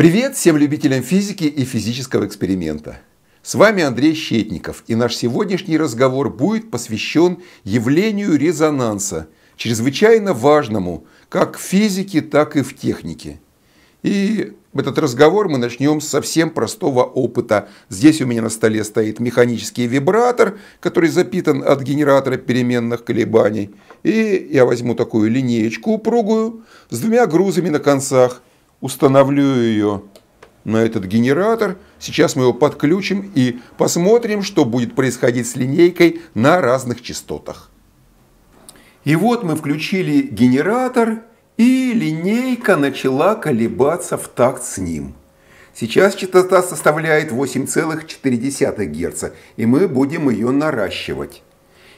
Привет всем любителям физики и физического эксперимента. С вами Андрей Щетников, и наш сегодняшний разговор будет посвящен явлению резонанса, чрезвычайно важному как в физике, так и в технике. И этот разговор мы начнем с совсем простого опыта. Здесь у меня на столе стоит механический вибратор, который запитан от генератора переменных колебаний. И я возьму такую линеечку упругую с двумя грузами на концах – установлю ее на этот генератор. Сейчас мы его подключим и посмотрим, что будет происходить с линейкой на разных частотах. И вот мы включили генератор, и линейка начала колебаться в такт с ним. Сейчас частота составляет 8,4 Гц, и мы будем ее наращивать.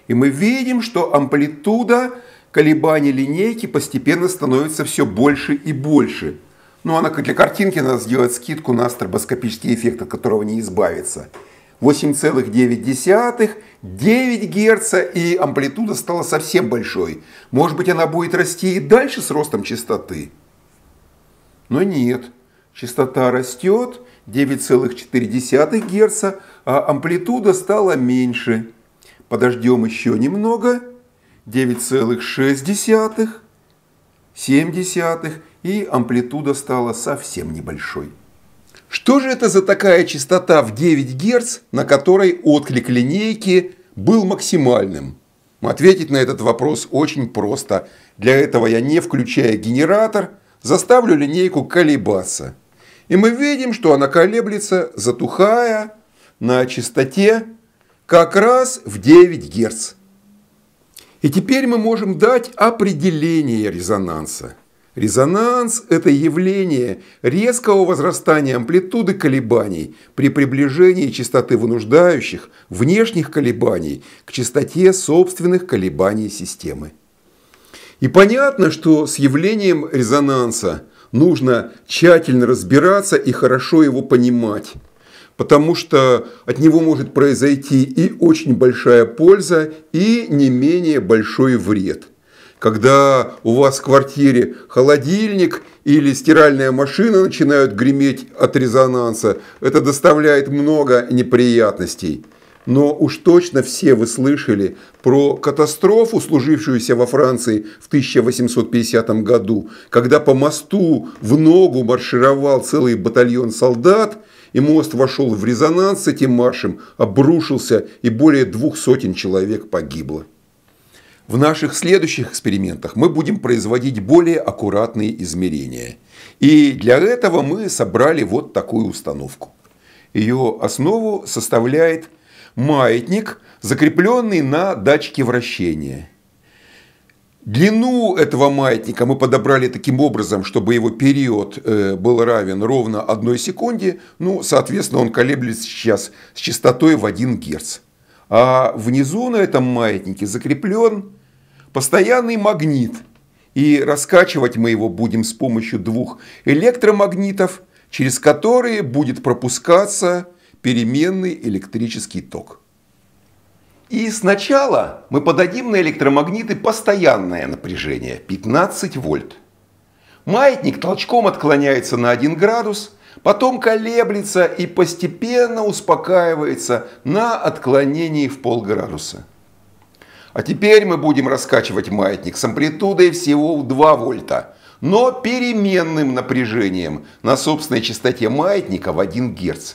И мы видим, что амплитуда колебаний линейки постепенно становится все больше и больше – ну, она для картинки надо сделать скидку на стробоскопический эффект, от которого не избавиться. 8,9, 9 Гц, и амплитуда стала совсем большой. Может быть, она будет расти и дальше с ростом частоты? Но нет. Частота растет 9,4 Гц, а амплитуда стала меньше. Подождем еще немного. 9,6, 7 и амплитуда стала совсем небольшой. Что же это за такая частота в 9 Гц, на которой отклик линейки был максимальным? Ответить на этот вопрос очень просто. Для этого я, не включая генератор, заставлю линейку колебаться. И мы видим, что она колеблется, затухая на частоте как раз в 9 Гц. И теперь мы можем дать определение резонанса. Резонанс – это явление резкого возрастания амплитуды колебаний при приближении частоты вынуждающих внешних колебаний к частоте собственных колебаний системы. И понятно, что с явлением резонанса нужно тщательно разбираться и хорошо его понимать, потому что от него может произойти и очень большая польза, и не менее большой вред – когда у вас в квартире холодильник или стиральная машина начинают греметь от резонанса, это доставляет много неприятностей. Но уж точно все вы слышали про катастрофу, служившуюся во Франции в 1850 году, когда по мосту в ногу маршировал целый батальон солдат, и мост вошел в резонанс с этим маршем, обрушился, и более двух сотен человек погибло. В наших следующих экспериментах мы будем производить более аккуратные измерения. И для этого мы собрали вот такую установку. Ее основу составляет маятник, закрепленный на датчике вращения. Длину этого маятника мы подобрали таким образом, чтобы его период э, был равен ровно одной секунде. Ну, соответственно, он колеблется сейчас с частотой в 1 Гц. А внизу на этом маятнике закреплен постоянный магнит. И раскачивать мы его будем с помощью двух электромагнитов, через которые будет пропускаться переменный электрический ток. И сначала мы подадим на электромагниты постоянное напряжение 15 вольт. Маятник толчком отклоняется на 1 градус, потом колеблется и постепенно успокаивается на отклонении в полградуса. А теперь мы будем раскачивать маятник с амплитудой всего в 2 вольта, но переменным напряжением на собственной частоте маятника в 1 Гц.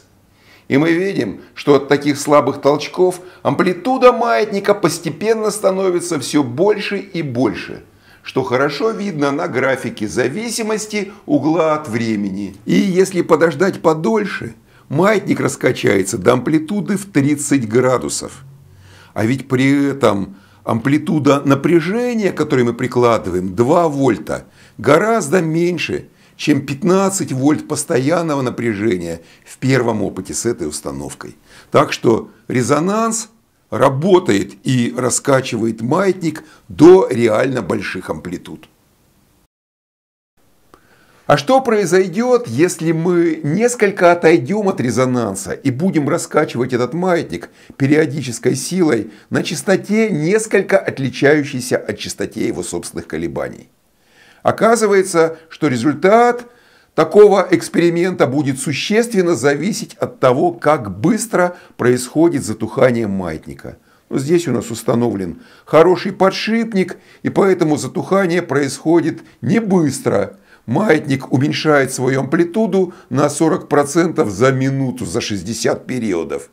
И мы видим, что от таких слабых толчков амплитуда маятника постепенно становится все больше и больше, что хорошо видно на графике зависимости угла от времени. И если подождать подольше, маятник раскачается до амплитуды в 30 градусов. А ведь при этом амплитуда напряжения, которое мы прикладываем, 2 вольта, гораздо меньше, чем 15 вольт постоянного напряжения в первом опыте с этой установкой. Так что резонанс работает и раскачивает маятник до реально больших амплитуд. А что произойдет, если мы несколько отойдем от резонанса и будем раскачивать этот маятник периодической силой на частоте, несколько отличающейся от частоте его собственных колебаний? Оказывается, что результат такого эксперимента будет существенно зависеть от того, как быстро происходит затухание маятника. Но здесь у нас установлен хороший подшипник, и поэтому затухание происходит не быстро. Маятник уменьшает свою амплитуду на 40% за минуту, за 60 периодов.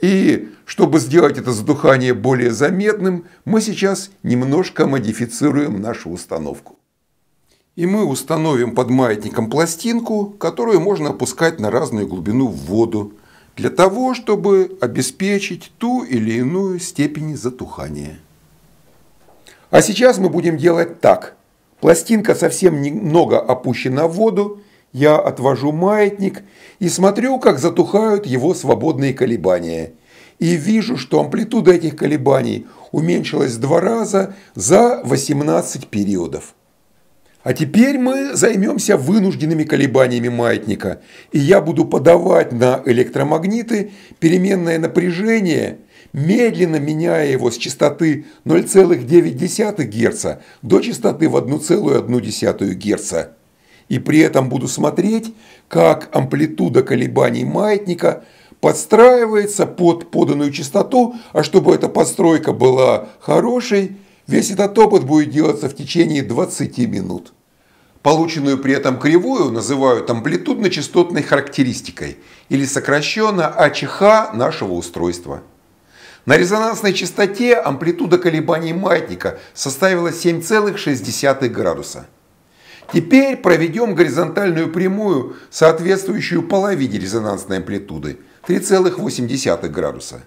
И чтобы сделать это затухание более заметным, мы сейчас немножко модифицируем нашу установку. И мы установим под маятником пластинку, которую можно опускать на разную глубину в воду, для того, чтобы обеспечить ту или иную степень затухания. А сейчас мы будем делать так. Пластинка совсем немного опущена в воду, я отвожу маятник и смотрю, как затухают его свободные колебания. И вижу, что амплитуда этих колебаний уменьшилась в два раза за 18 периодов. А теперь мы займемся вынужденными колебаниями маятника, и я буду подавать на электромагниты переменное напряжение, медленно меняя его с частоты 0,9 Гц до частоты в 1,1 Гц и при этом буду смотреть, как амплитуда колебаний маятника подстраивается под поданную частоту, а чтобы эта подстройка была хорошей, весь этот опыт будет делаться в течение 20 минут. Полученную при этом кривую называют амплитудно-частотной характеристикой или сокращенно АЧХ нашего устройства. На резонансной частоте амплитуда колебаний маятника составила 7,6 градуса. Теперь проведем горизонтальную прямую, соответствующую половине резонансной амплитуды 3,8 градуса.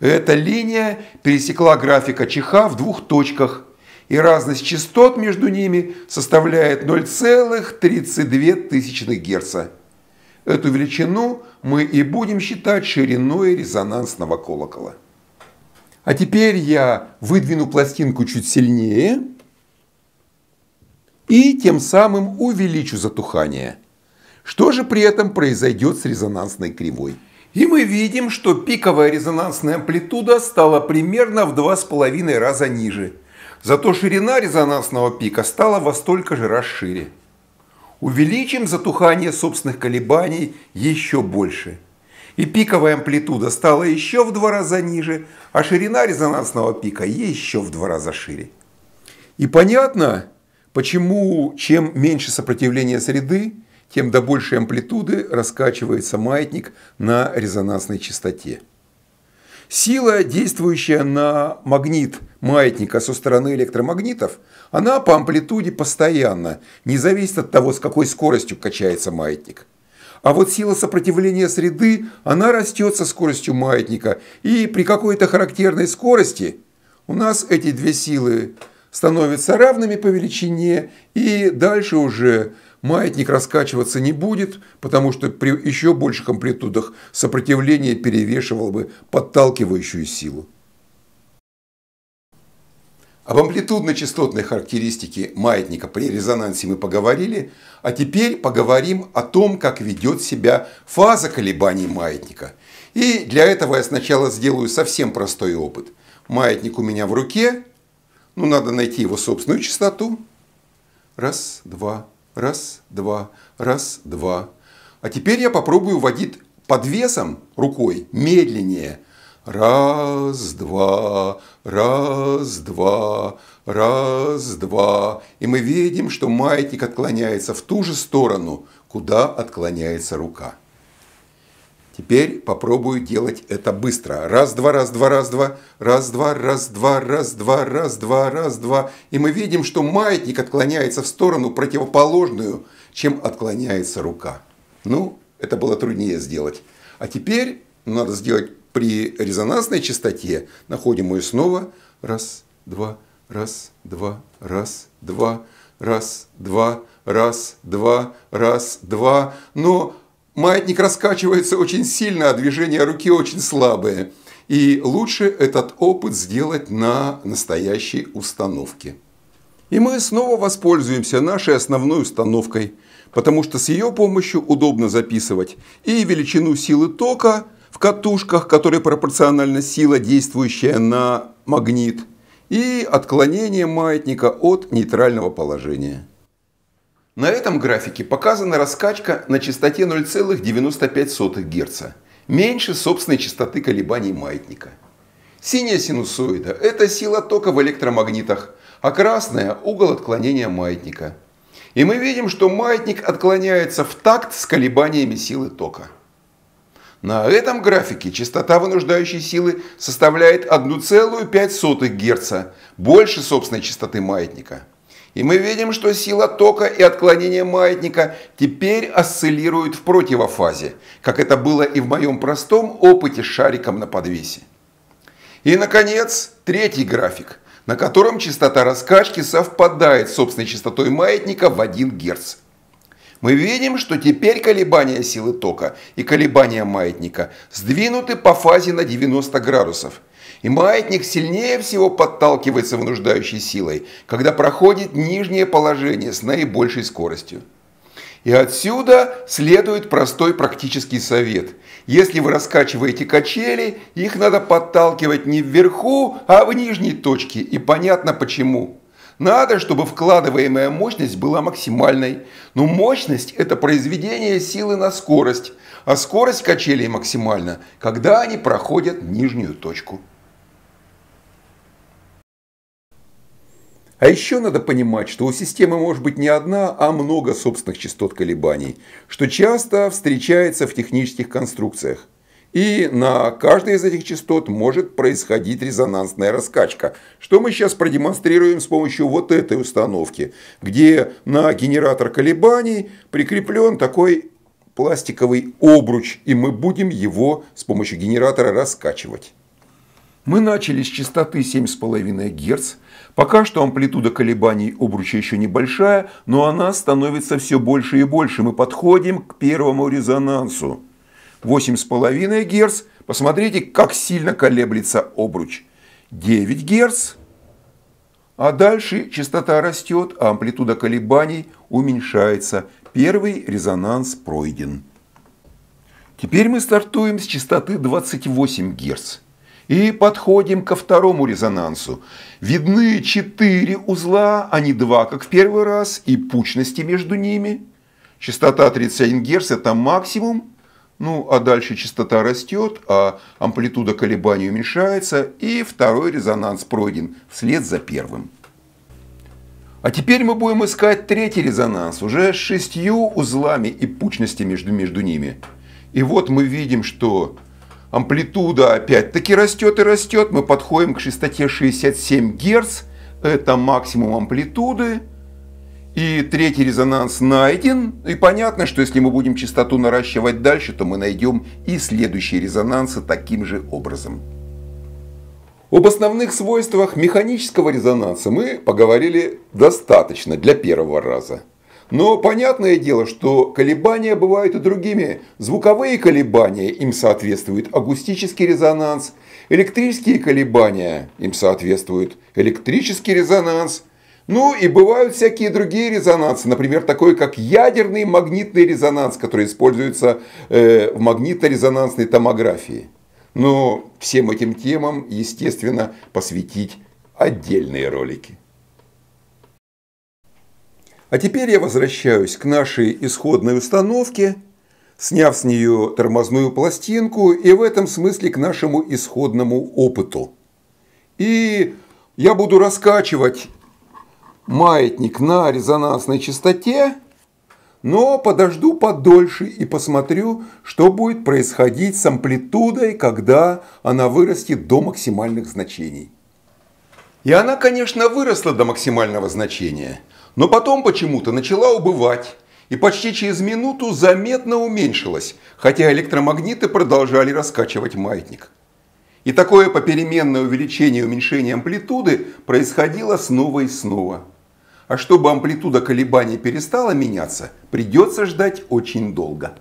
Эта линия пересекла графика ЧХ в двух точках, и разность частот между ними составляет 0,32 Гц. Эту величину мы и будем считать шириной резонансного колокола. А теперь я выдвину пластинку чуть сильнее – и тем самым увеличу затухание. Что же при этом произойдет с резонансной кривой? И мы видим, что пиковая резонансная амплитуда стала примерно в 2,5 раза ниже. Зато ширина резонансного пика стала во столько же раз шире. Увеличим затухание собственных колебаний еще больше. И пиковая амплитуда стала еще в два раза ниже, а ширина резонансного пика еще в два раза шире. И понятно, Почему чем меньше сопротивление среды, тем до большей амплитуды раскачивается маятник на резонансной частоте. Сила, действующая на магнит маятника со стороны электромагнитов, она по амплитуде постоянно, не зависит от того, с какой скоростью качается маятник. А вот сила сопротивления среды, она растет со скоростью маятника, и при какой-то характерной скорости у нас эти две силы становятся равными по величине, и дальше уже маятник раскачиваться не будет, потому что при еще больших амплитудах сопротивление перевешивало бы подталкивающую силу. Об амплитудно-частотной характеристике маятника при резонансе мы поговорили, а теперь поговорим о том, как ведет себя фаза колебаний маятника. И для этого я сначала сделаю совсем простой опыт. Маятник у меня в руке, ну, надо найти его собственную частоту. Раз, два, раз, два, раз, два. А теперь я попробую вводить под весом рукой медленнее. Раз, два, раз, два, раз, два. И мы видим, что маятник отклоняется в ту же сторону, куда отклоняется рука. Теперь попробую делать это быстро. Раз, два, раз, два, раз, два, раз, два, раз, два, раз, два, раз, два, раз, два. И мы видим, что маятник отклоняется в сторону противоположную, чем отклоняется рука. Ну, это было труднее сделать. А теперь надо сделать при резонансной частоте. Находим ее снова. Раз, два, раз, два, раз, два, раз, два, раз, два, раз, два. Но Маятник раскачивается очень сильно, а движения руки очень слабые. И лучше этот опыт сделать на настоящей установке. И мы снова воспользуемся нашей основной установкой, потому что с ее помощью удобно записывать и величину силы тока в катушках, которая пропорциональна сила, действующая на магнит, и отклонение маятника от нейтрального положения. На этом графике показана раскачка на частоте 0,95 Гц, меньше собственной частоты колебаний маятника. Синяя синусоида – это сила тока в электромагнитах, а красная – угол отклонения маятника. И мы видим, что маятник отклоняется в такт с колебаниями силы тока. На этом графике частота вынуждающей силы составляет 1,5 Гц, больше собственной частоты маятника. И мы видим, что сила тока и отклонение маятника теперь осциллируют в противофазе, как это было и в моем простом опыте с шариком на подвесе. И, наконец, третий график, на котором частота раскачки совпадает с собственной частотой маятника в 1 Гц. Мы видим, что теперь колебания силы тока и колебания маятника сдвинуты по фазе на 90 градусов – и маятник сильнее всего подталкивается вынуждающей силой, когда проходит нижнее положение с наибольшей скоростью. И отсюда следует простой практический совет. Если вы раскачиваете качели, их надо подталкивать не вверху, а в нижней точке. И понятно почему. Надо, чтобы вкладываемая мощность была максимальной. Но мощность – это произведение силы на скорость. А скорость качелей максимальна, когда они проходят нижнюю точку. А еще надо понимать, что у системы может быть не одна, а много собственных частот колебаний, что часто встречается в технических конструкциях. И на каждой из этих частот может происходить резонансная раскачка, что мы сейчас продемонстрируем с помощью вот этой установки, где на генератор колебаний прикреплен такой пластиковый обруч, и мы будем его с помощью генератора раскачивать. Мы начали с частоты 7,5 Гц. Пока что амплитуда колебаний обруча еще небольшая, но она становится все больше и больше. Мы подходим к первому резонансу. 8,5 Гц. Посмотрите, как сильно колеблется обруч. 9 Гц. А дальше частота растет, а амплитуда колебаний уменьшается. Первый резонанс пройден. Теперь мы стартуем с частоты 28 Гц. И подходим ко второму резонансу. Видны четыре узла, а не два, как в первый раз, и пучности между ними. Частота 31 Гц – это максимум. Ну, а дальше частота растет, а амплитуда колебаний уменьшается, и второй резонанс пройден вслед за первым. А теперь мы будем искать третий резонанс, уже с шестью узлами и пучностями между, между ними. И вот мы видим, что амплитуда опять-таки растет и растет. Мы подходим к частоте 67 Гц. Это максимум амплитуды. И третий резонанс найден. И понятно, что если мы будем частоту наращивать дальше, то мы найдем и следующие резонансы таким же образом. Об основных свойствах механического резонанса мы поговорили достаточно для первого раза. Но понятное дело, что колебания бывают и другими. Звуковые колебания, им соответствует акустический резонанс. Электрические колебания, им соответствует электрический резонанс. Ну и бывают всякие другие резонансы, например, такой как ядерный магнитный резонанс, который используется э, в магнитно-резонансной томографии. Но всем этим темам, естественно, посвятить отдельные ролики. А теперь я возвращаюсь к нашей исходной установке, сняв с нее тормозную пластинку и в этом смысле к нашему исходному опыту. И я буду раскачивать маятник на резонансной частоте, но подожду подольше и посмотрю, что будет происходить с амплитудой, когда она вырастет до максимальных значений. И она, конечно, выросла до максимального значения – но потом почему-то начала убывать и почти через минуту заметно уменьшилась, хотя электромагниты продолжали раскачивать маятник. И такое попеременное увеличение и уменьшение амплитуды происходило снова и снова. А чтобы амплитуда колебаний перестала меняться, придется ждать очень долго.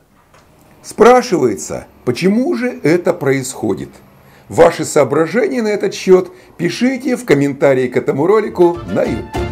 Спрашивается, почему же это происходит? Ваши соображения на этот счет пишите в комментарии к этому ролику на YouTube.